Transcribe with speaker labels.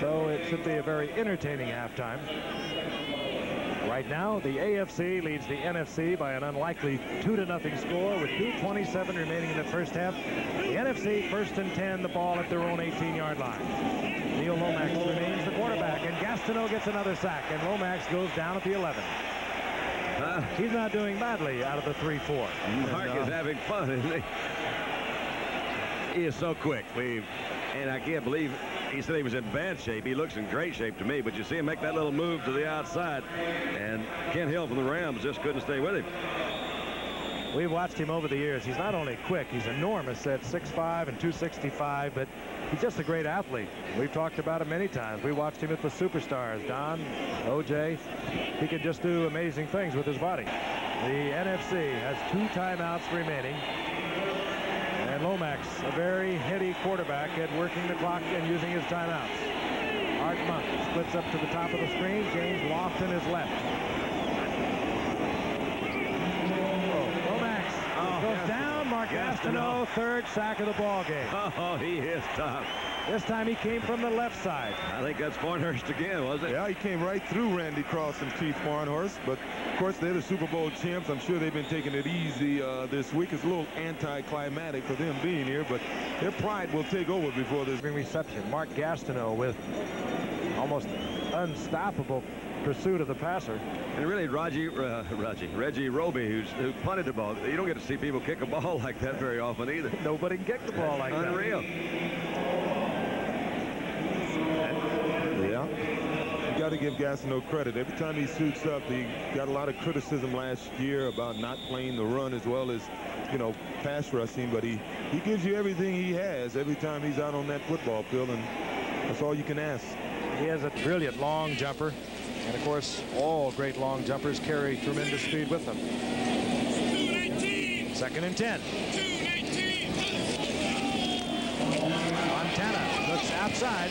Speaker 1: So it should be a very entertaining halftime. Right now, the AFC leads the NFC by an unlikely 2 to nothing score with 2.27 remaining in the first half. The NFC first and 10, the ball at their own 18-yard line. Neil Lomax remains the quarterback, and Gastineau gets another sack, and Lomax goes down at the 11. Uh, He's not doing badly out of the 3-4.
Speaker 2: Mark and, uh, is having fun, isn't he? He is so quick. We, and I can't believe he said he was in bad shape. He looks in great shape to me, but you see him make that little move to the outside, and Kent Hill from the Rams just couldn't stay with him.
Speaker 1: We've watched him over the years. He's not only quick, he's enormous at 6'5 and 265, but he's just a great athlete. We've talked about him many times. We watched him at the Superstars, Don, OJ. He can just do amazing things with his body. The NFC has two timeouts remaining. Lomax, a very heady quarterback at working the clock and using his timeouts. Art Monk splits up to the top of the screen. James Lofton is left. Oh, Lomax oh, goes down. Mark Gastineau, third sack of the ball game.
Speaker 2: Oh, he is tough.
Speaker 1: This time he came from the left side.
Speaker 2: I think that's Fahnhorst again, was it?
Speaker 3: Yeah, he came right through Randy Cross and Keith Fahnhorst. But, of course, they're the Super Bowl champs. I'm sure they've been taking it easy uh, this week. It's a little anticlimactic for them being here, but their pride will take over before this
Speaker 1: reception. Mark Gastineau with almost unstoppable pursuit of the passer.
Speaker 2: And really, Raji, uh, Raji, Reggie Roby, who's who punted the ball. You don't get to see people kick a ball like that very often either.
Speaker 1: Nobody can kick the ball like
Speaker 2: Unreal.
Speaker 1: that.
Speaker 2: Unreal. Yeah.
Speaker 3: You got to give Gastineau credit. Every time he suits up, he got a lot of criticism last year about not playing the run as well as, you know, pass rushing, but he, he gives you everything he has every time he's out on that football field, and that's all you can ask.
Speaker 1: He has a brilliant long jumper, and of course, all great long jumpers carry tremendous speed with them. Second and 10. Montana looks outside.